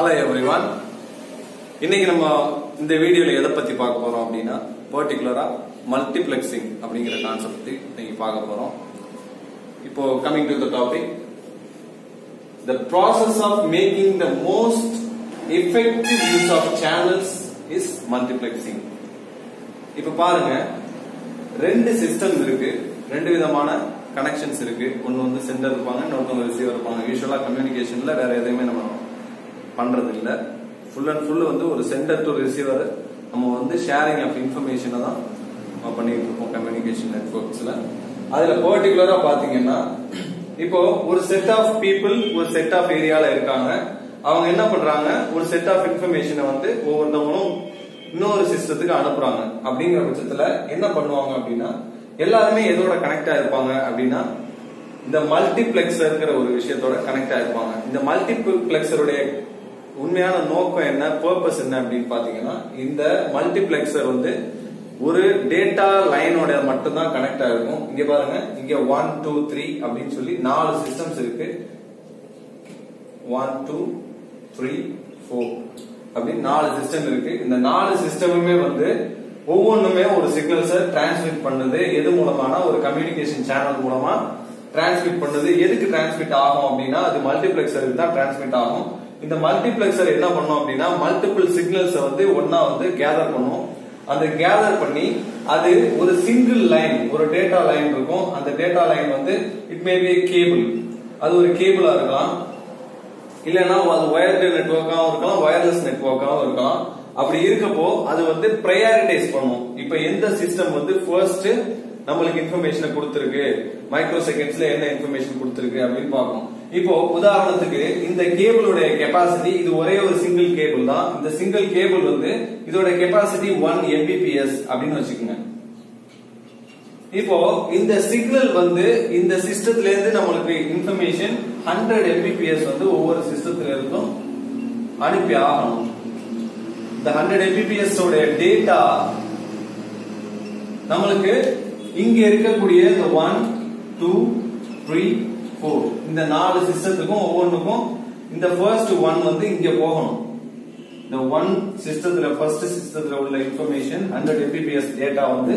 Hello everyone இன்னைக்கு நம்ம இந்த வீடியோல எதை பத்தி பார்க்க போறோம் அப்படின்னா பர்டிகுலரா மல்டிப்ளெக்சிங் அப்படிங்கிற கான்செப்ட் பத்தி இன்னைக்கு பார்க்க போறோம். இப்போ coming to the topic the process of making the most effective use of channels is multiplexing இப்ப பாருங்க ரெண்டு சிஸ்டம் இருக்கு. ரெண்டு விதமான கனெக்ஷன்ஸ் இருக்கு. ஒன்னு வந்து சென்டர் இருப்பாங்க இன்னொருத்தவங்க ரிசீவர் இருப்பாங்க. யூஸ்வலா கம்யூனிகேஷன்ல வேற எதையுமே நம்ம பண்றது இல்ல ஃபுல் அண்ட் ஃபுல் வந்து ஒரு சென்டர் டு ரிசீவர் நம்ம வந்து ஷேரிங் ஆஃப் இன்ஃபர்மேஷனை தான் நம்ம பண்ணிட்டு இருக்கோம் கம்யூனிகேஷன் நெட்ஒர்க்ஸ்ல அதுல பர்டிகுலரா பாத்தீங்கன்னா இப்போ ஒரு செட் ஆஃப் பீப்புள் ஒரு செட் ஆஃப் ஏரியால இருக்காங்க. அவங்க என்ன பண்றாங்க? ஒரு செட் ஆஃப் இன்ஃபர்மேஷனை வந்து ஒவ்வொருத்தவங்களும் இன்னொரு சிஸ்டத்துக்கு அனுப்புறாங்க. அப்படிங்கிற பட்சத்துல என்ன பண்ணுவாங்க அப்படின்னா எல்லாருமே எதோட கனெக்ட் ஆயிருப்பாங்க அப்படின்னா இந்த மல்டிபிளெக்சர்ங்கிற ஒரு விஷயத்தோட கனெக்ட் ஆயிருப்பாங்க இந்த மல்டிபிளெக்ஸருடைய உண்மையான நோக்கம் என்ன பர்பஸ் என்ன அப்படின்னு பாத்தீங்கன்னா இந்த மல்டிபிளெக்சர் வந்து ஒரு டேட்டா லைனோட மட்டும்தான் கனெக்ட் ஆயிருக்கும். இங்க பாருங்க இங்க ஒன் டூ த்ரீ அப்படின்னு சொல்லி நாலு சிஸ்டம்ஸ் இருக்கு. ஒன் டூ த்ரீ ஃபோர் அப்படின்னு நாலு சிஸ்டம் இருக்கு. இந்த நாலு சிஸ்டமுமே வந்து ஒவ்வொன்றுமே ஒரு சிக்னல்ஸை டிரான்ஸ்மிட் பண்ணுது. எது மூலமான ஒரு கம்யூனிகேஷன் சேனல் மூலமா டிரான்ஸ்மிட் பண்ணுது. எதுக்கு டிரான்ஸ்மிட் ஆகும் அப்படின்னா அது மல்டிபிளெக்சருக்கு தான் டிரான்ஸ்மிட் ஆகும். இந்த மல்டிபிளெக்சர் என்ன பண்ணும் அப்படின்னா மல்டிபிள் சிக்னல்ஸ் வந்து ஒன்னா வந்து கேதர் பண்ணும். அந்த கேதர் பண்ணி அது ஒரு சிங்கிள் லைன் ஒரு டேட்டா லைன் இருக்கும். அந்த டேட்டா லைன் வந்து இட் மே பி கேபிள் அது ஒரு கேபிளா இருக்கலாம். இல்லைன்னா அது ஒயர்டு நெட்ஒர்க்காகவும் இருக்கலாம் ஒயர்லெஸ் நெட்ஒர்க்காகவும் இருக்கலாம். அப்படி இருக்கப்போ அது வந்து ப்ரையாரிட்டைஸ் பண்ணும். இப்ப எந்த சிஸ்டம் வந்து ஃபர்ஸ்ட் நம்மளுக்கு இன்ஃபர்மேஷனை கொடுத்துருக்கு? மைக்ரோ செகண்ட்ஸ்ல என்ன இன்ஃபர்மேஷன் கொடுத்துருக்கு அப்படின்னு பார்க்கணும். இப்போ உதாரணத்துக்கு இந்த கேபிளுடைய கெப்பாசிட்டி இது ஒரே ஒரு சிங்கிள் கேபிள் தான். இந்த சிங்கிள் கேபிள் வந்து இதோட கெப்பாசிட்டி ஒன் எம்பிபிஎஸ் அப்படின்னு வச்சுக்கோங்க. இப்போ இந்த சிக்னல் வந்து இந்த சிஸ்டத்துல இருந்து நம்மளுக்கு இன்ஃபர்மேஷன் ஹண்ட்ரட் எம்பிபிஎஸ் வந்து ஒவ்வொரு சிஸ்டத்துல இருந்தும் அனுப்பி ஆகணும். இந்த ஹண்ட்ரட் எம்பிபிஎஸ் உடைய டேட்டா நம்மளுக்கு இங்க இருக்கக்கூடிய இந்த ஒன் டூ த்ரீ ஃபோர் இந்த நாலு சிஸ்டத்துக்கும் ஒவ்வொன்றுக்கும் இந்த ஃபர்ஸ்ட் ஒன் வந்து இங்க போகணும். இந்த ஒன் சிஸ்டத்துல ஃபர்ஸ்ட் சிஸ்டத்துல உள்ள இன்ஃபர்மேஷன் ஹண்ட்ரட் எம்பிபிஎஸ் டேட்டா வந்து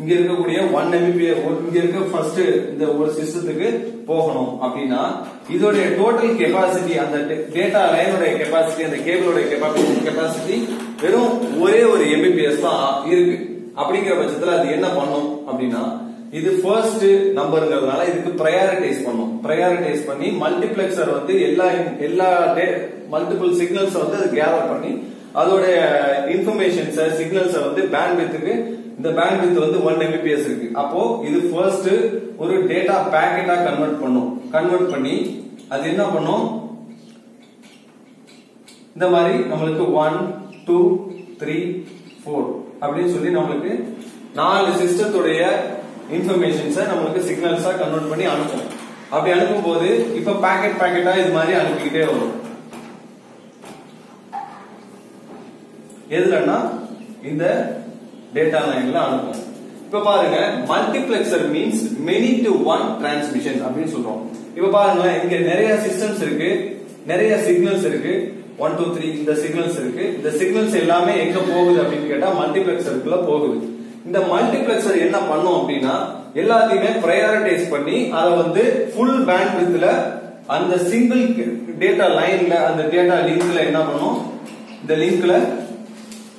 இங்க இருக்கக்கூடிய ஒன் எம்பிபிஎஸ் இங்க இருக்க ஃபர்ஸ்ட் இந்த ஒரு சிஸ்டத்துக்கு போகணும். அப்படின்னா இதோடைய டோட்டல் கெப்பாசிட்டி அந்த டேட்டா லைனுடைய கெப்பாசிட்டி அந்த கேபிளோட கெப்பாசிட்டி வெறும் ஒரே ஒரு எம்பிபிஎஸ் தான் இருக்கு. அப்படிங்கிற பட்சத்துல அது என்ன பண்ணும் அப்படின்னா இது ஃபர்ஸ்ட் நம்பருங்கிறதுனால இதுக்கு ப்ரையாரிட்டைஸ் பண்ணும். ப்ரையாரிட்டைஸ் பண்ணி மல்டிபிளெக்சர் வந்து எல்லா எல்லா மல்டிபிள் சிக்னல்ஸ் வந்து அது கேதர் பண்ணி அதோட இன்ஃபர்மேஷன்ஸ் சிக்னல்ஸ் வந்து பேண்ட்வித்துக்கு இந்த பேண்ட்வித் வந்து ஒன் எம்பிபிஎஸ் இருக்கு. அப்போ இது ஃபர்ஸ்ட் ஒரு டேட்டா பேக்கெட்டா கன்வெர்ட் பண்ணும். கன்வெர்ட் பண்ணி அது என்ன பண்ணும்? இந்த மாதிரி நம்மளுக்கு ஒன் டூ த்ரீ ஃபோர் அப்படின்னு சொல்லி நம்மளுக்கு நாலு சிஸ்டத்துடைய இன்ஃபர்மேஷன்ஸை நம்மளுக்கு சிக்னல்ஸா கன்வெர்ட் பண்ணி அனுப்பும் அப்படி அனுப்பும் போது இப்ப பேக்கெட் பேக்கெட்டா இது மாதிரி அனுப்பிக்கிட்டே வரும். எதுலன்னா இந்த டேட்டா லைன்ல அனுப்பும் இப்ப பாருங்க multiplexer means many to one transmission அப்படின்னு சொல்றோம். இப்ப பாருங்களேன் இங்க நிறைய சிஸ்டம்ஸ் இருக்கு நிறைய சிக்னல்ஸ் இருக்கு. ஒன் டூ த்ரீ இந்த சிக்னல்ஸ் இருக்கு. இந்த சிக்னல்ஸ் எல்லாமே எங்க போகுது அப்படின்னு கேட்டா மல்டிபிளெக்சருக்குள்ள போகுது. இந்த மல்டிபிளெக்சர் என்ன பண்ணும் அப்படின்னா எல்லாத்தையுமே ப்ரையாரிட்டைஸ் பண்ணி அதை வந்து ஃபுல் பேண்ட் வித்ல அந்த சிங்கிள் டேட்டா லைன்ல அந்த டேட்டா லிங்க்ல என்ன பண்ணும்? இந்த லிங்க்ல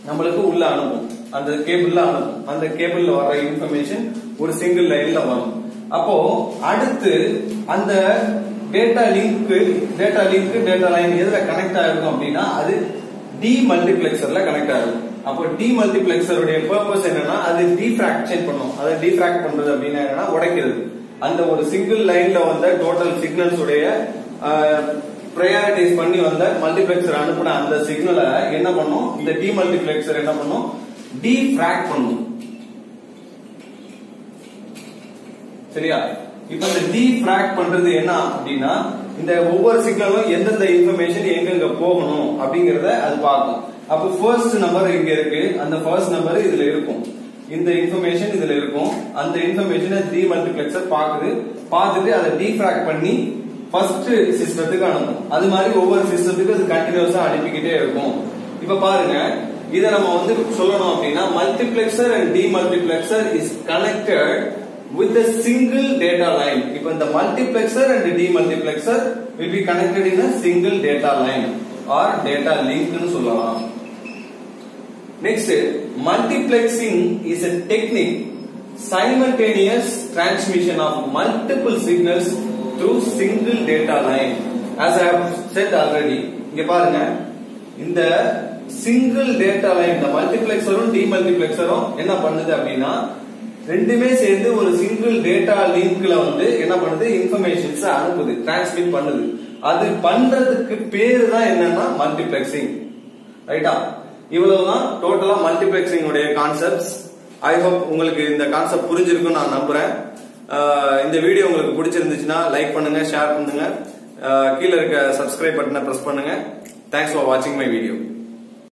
நம்மளுக்கு உள்ள அனுப்பும். அந்த கேபிள்ல அனுப்பும். அந்த கேபிள்ல வர இன்ஃபர்மேஷன் ஒரு சிங்கிள் லைன்ல வரும். அப்போ அடுத்து அந்த data link data link data line எதுல கனெக்ட் ஆயிருக்கும் அப்படின்னா அது டி மல்டிபிளெக்சர்ல கனெக்ட் ஆகும் அப்போ டி மல்டிபிளெக்சருடைய பர்பஸ் என்னன்னா அது டிஃப்ராக்ஷன் பண்ணும். அதை டிஃப்ராக்ட் பண்றது அப்படின்னா என்னன்னா உடைக்கிறது. அந்த ஒரு சிங்கிள் லைன்ல வந்த டோட்டல் சிக்னல்ஸ் உடைய ப்ரையாரிட்டைஸ் பண்ணி வந்த மல்டிபிளெக்சர் அனுப்பின அந்த சிக்னலை என்ன பண்ணும்? இந்த டி மல்டிபிளெக்சர் என்ன பண்ணும்? டிஃப்ராக்ட் பண்ணும். சரியா? இப்ப இந்த டிஃப்ராக்ட் பண்றது என்ன அப்படின்னா இந்த ஒவ்வொரு சிக்னலும் எந்தெந்த இன்ஃபர்மேஷன் எங்கெங்க போகணும் அப்படிங்கறத அது பார்க்கும். அப்ப ஃபர்ஸ்ட் நம்பர் இங்க இருக்கு. அந்த ஃபர்ஸ்ட் நம்பர் இதுல இருக்கும். இந்த இன்ஃபர்மேஷன் இதுல இருக்கும். அந்த இன்ஃபர்மேஷனை த்ரீ மல்டிபிளெக்சர் பாக்குது பார்த்துட்டு அதை டீஃபிராக்ட் பண்ணி ஃபர்ஸ்ட் சிஸ்டத்துக்கு அனுப்பும். அது மாதிரி ஒவ்வொரு சிஸ்டத்துக்கும் அது கண்டினியூஸா அனுப்பிக்கிட்டே இருக்கும். இப்ப பாருங்க. இதை நம்ம வந்து சொல்லணும் அப்படின்னா multiplexer and demultiplexer is connected with a single data line இப்ப இந்த multiplexer and de will be be in in single data line or data லிங்க்னு சொல்லலாம். Next multiplexing is a technique simultaneous transmission of multiple signals through single data line. As i have said already இங்க பாருங்க. இந்த single data line இந்த மல்டிபிளெக்சரும் டிமல்டிபிளெக்சரும் என்ன பண்ணுது அப்படின்னா ரெண்டுமே சேர்ந்து ஒரு சிங்கிள் டேட்டா லிங்க்ல வந்து என்ன பண்ணுது? இன்ஃபர்மேஷன்ஸ் அனுப்புது டிரான்ஸ்மிட் பண்ணுது. அது பண்றதுக்கு பேரு தான் என்னன்னா மல்டிபிளெக்சிங் ரைட்டா இவ்வளவுதான் டோட்டலா மல்டிபிளெக்சிங் உடைய கான்செப்ட்ஸ் ஐ ஹோப் உங்களுக்கு இந்த கான்செப்ட் புரிஞ்சிருக்கும் நான் நம்புறேன். இந்த வீடியோ உங்களுக்கு பிடிச்சிருந்துச்சுன்னா லைக் பண்ணுங்க ஷேர் பண்ணுங்க. கீழே இருக்க சப்ஸ்கிரைப் பட்டனை பிரஸ் பண்ணுங்க. தேங்க்ஸ் ஃபார் வாட்சிங் மை வீடியோ